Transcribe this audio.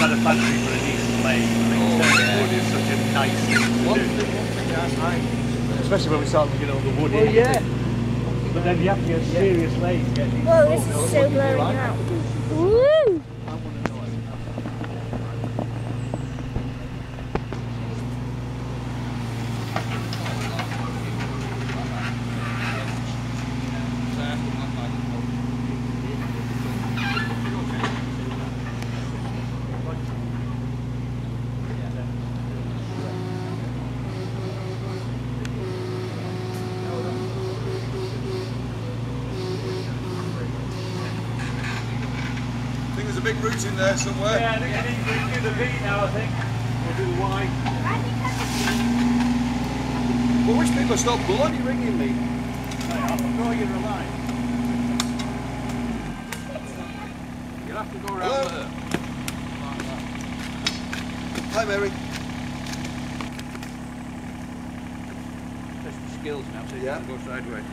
had a fancy for a decent lathe. I think Oh, yeah. wood is such a nice thing to do. thing, one thing I like. Especially when we start looking at all the wood Well, in. yeah. But then you have to get serious lathe to get these. Whoa, this is so blurry now. Woo! There's a big root in there somewhere. Yeah, I think I need do the V now, I think. We'll do the Y. Well, which people stop bloody ringing me? Right, I'll draw you a line. You'll have to go around Hello? there. Hi, Mary. Test the skills now, so you Yeah. can go sideways.